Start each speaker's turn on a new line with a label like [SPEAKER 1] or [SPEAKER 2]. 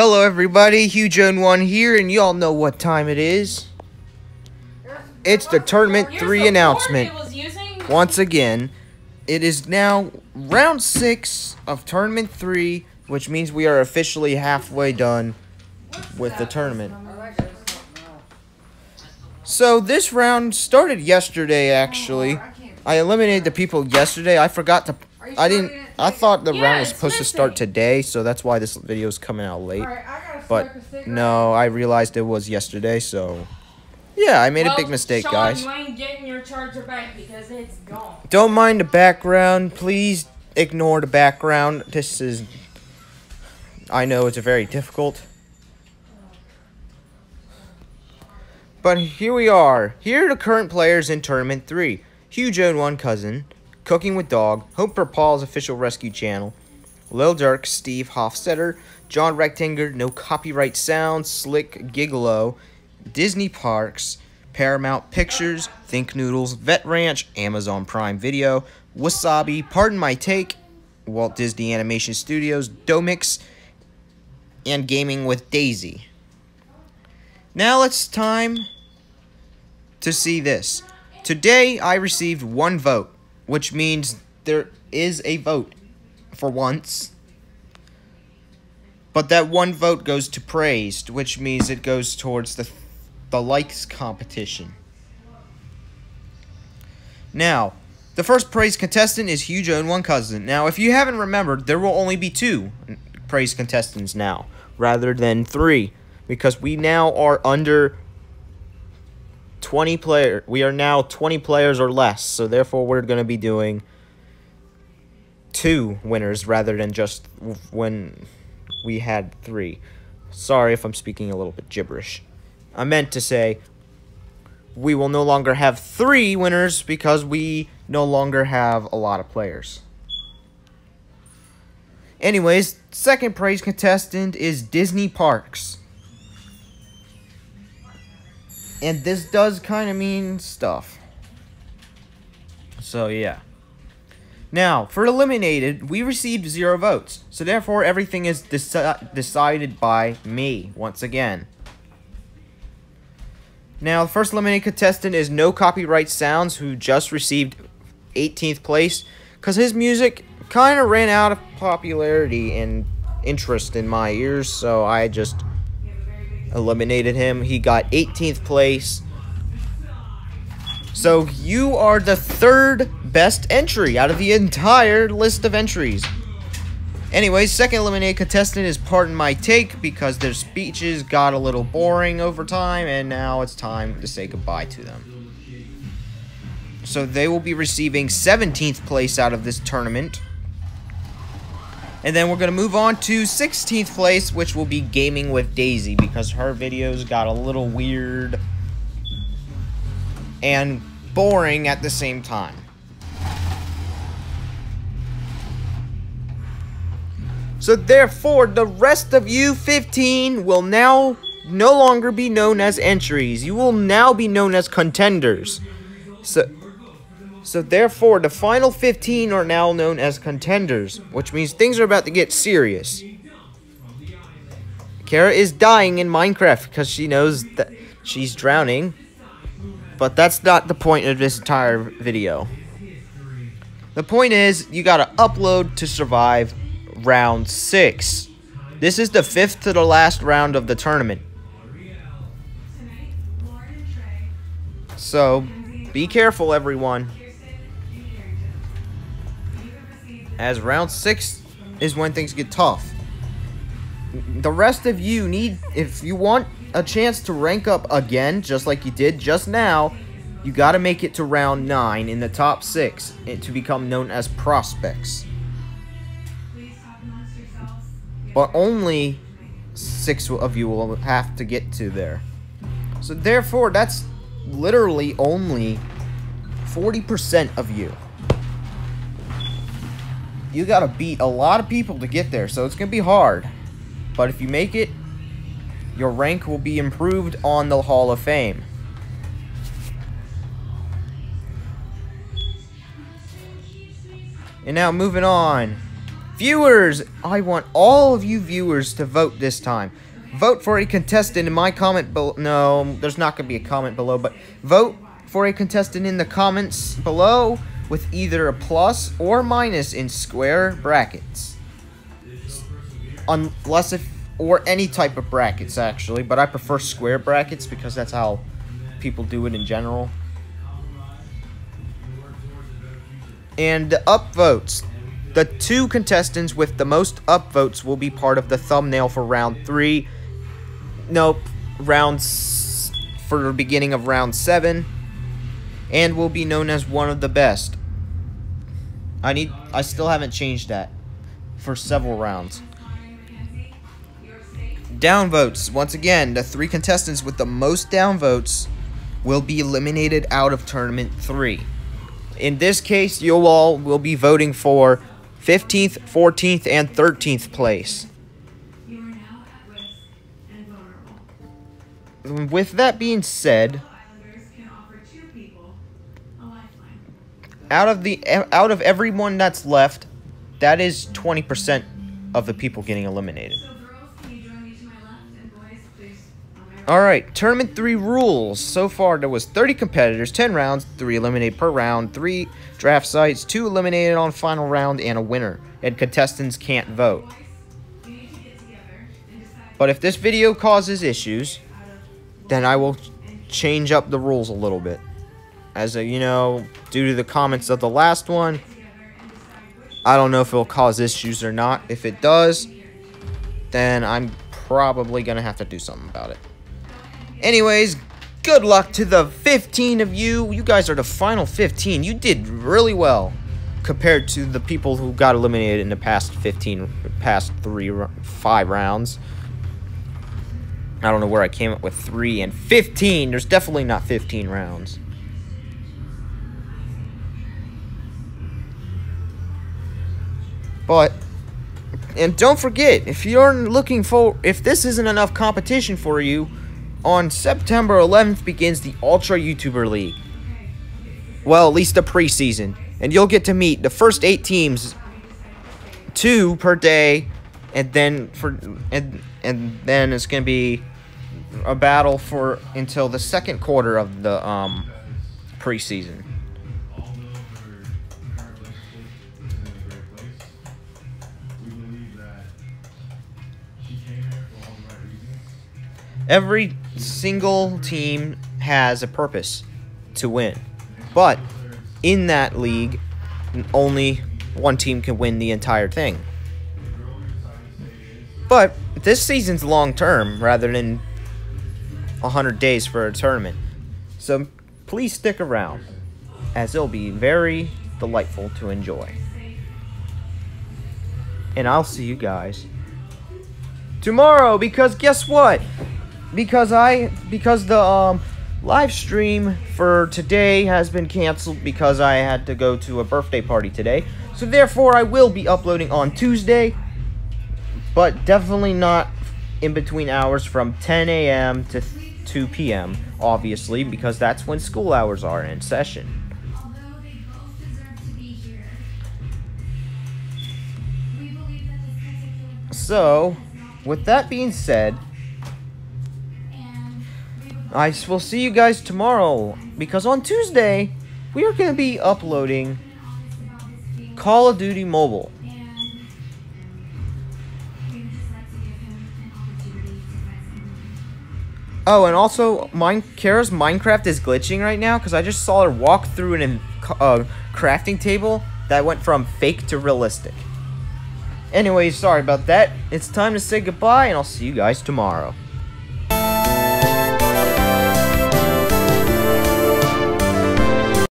[SPEAKER 1] Hello everybody, Huge Oden One here, and y'all know what time it is. It's the Tournament 3 announcement.
[SPEAKER 2] it was using.
[SPEAKER 1] Once again, it is now round 6 of Tournament 3, which means we are officially halfway done with the tournament. So this round started yesterday actually. I eliminated the people yesterday. I forgot to I didn't I thought the
[SPEAKER 2] Yeah,
[SPEAKER 1] round was supposed to start today, so that's why this video is coming out late. But no, I realized it was yesterday, so yeah, I made a big mistake,
[SPEAKER 2] Sean,
[SPEAKER 1] guys.
[SPEAKER 2] You ain't getting your charger back because it's gone.
[SPEAKER 1] Don't mind the background. Please ignore the background. This is. I know it's a very difficult. But here we are. Here are the current players in Tournament 3. Huge Oden One Cousin, Cooking with Dog, Hope for Paws official rescue channel, Lil Durk, Steve Hofstetter, Jon Rettinger, No Copyright Sound, Slick Gigolo, Disney Parks, Paramount Pictures, Think Noodles, Vet Ranch, Amazon Prime Video, Wasabi, Pardon My Take, Walt Disney Animation Studios, Domix, and Gaming with Daisy. Now it's time to see this. Today I received one vote, which means there is a vote for once. But that one vote goes to praised, which means it goes towards the the likes competition. Now, the first praise contestant is Huge Oden One Cousin. Now, if you haven't remembered, there will only be two praise contestants now, rather than three, because we now are under 20 player. We are now 20 players or less, so therefore we're going to be doing two winners rather than just when we had three. Sorry if I'm speaking a little bit gibberish. I meant to say we will no longer have three winners because we no longer have a lot of players. Anyways, second prize contestant is Disney Parks. And this does kind of mean stuff. So, yeah. Now, for eliminated, we received zero votes. So, therefore, everything is deci- decided by me once again. Now, the first eliminated contestant is No Copyright Sounds, who just received 18th place because his music kind of ran out of popularity and interest in my ears, so I just eliminated him. He got 18th place. So you are the third best entry out of the entire list of entries. Anyways, second eliminated contestant is Pardon My Take because their speeches got a little boring over time and now it's time to say goodbye to them. So they will be receiving 17th place out of this tournament. And then we're going to move on to 16th place, which will be Gaming with Daisy because her videos got a little weird and boring at the same time. So therefore, the rest of you 15 will now no longer be known as entries. You will now be known as contenders. So so therefore, the final 15 are now known as contenders, which means things are about to get serious. Kara is dying in Minecraft because she knows that she's drowning. But that's not the point of this entire video. The point is, you gotta upload to survive round 6. This is the fifth to the last round of the tournament. So, be careful, everyone. As round 6 is when things get tough. The rest of you need, if you want a chance to rank up again, just like you did just now, you gotta make it to round 9 in the top 6 eh, to become known as prospects. But only 6 of you will have to get to there. So therefore, that's literally only 40% of you. You gotta beat a lot of people to get there, so it's gonna be hard. But if you make it, your rank will be improved on the Hall of Fame. And now moving on. Viewers, I want all of you viewers to vote this time. Vote for a contestant in my comment below. No, there's not going to be a comment below, but vote for a contestant in the comments below with either a plus or minus in square brackets. Unless if, or any type of brackets actually, but I prefer square brackets because that's how people do it in general. And the upvotes. The two contestants with the most upvotes will be part of the thumbnail for round three. Nope, rounds for the beginning of round seven, and will be known as one of the best. I need. I still haven't changed that for several rounds. Downvotes. Once again, the three contestants with the most downvotes will be eliminated out of tournament three. In this case, you all will be voting for 15th, 14th, and 13th place. With that being said, out of the out of everyone that's left, that is 20% of the people getting eliminated. Alright, Tournament 3 rules. So far, there was 30 competitors, 10 rounds, 3 eliminated per round, 3 draft sites, 2 eliminated on final round, and a winner. And contestants can't vote. But if this video causes issues, then I will change up the rules a little bit. As a, you know, due to the comments of the last one, I don't know if it'll cause issues or not. If it does, then I'm probably going to have to do something about it. Anyways, good luck to the 15 of you. You guys are the final 15. You did really well compared to the people who got eliminated in the past 15, past three, five rounds. I don't know where I came up with three and 15. There's definitely not 15 rounds. But, and don't forget, if you're looking for, if this isn't enough competition for you, on September 11th begins the Ultra YouTuber League. Well, at least the preseason. And you'll get to meet the first eight teams, two per day, and then for and and then it's gonna be a battle for until the second quarter of the um preseason. Every single team has a purpose to win. But in that league, only one team can win the entire thing. But this season's long term rather than 100 days for a tournament. So please stick around, as it'll be very delightful to enjoy. And I'll see you guys tomorrow because guess what? Because I because the um live stream for today has been canceled because I had to go to a birthday party today. So therefore I will be uploading on Tuesday, but definitely not in between hours from 10 a.m. to 2 p.m. obviously because that's when school hours are in session. So, with that being said, I will see you guys tomorrow because on Tuesday we are going to be uploading Call of Duty Mobile. Oh, and also, Mine Kara's Minecraft is glitching right now because I just saw her walk through an uh, crafting table that went from fake to realistic. Anyway, sorry about that. It's time to say goodbye, and I'll see you guys tomorrow.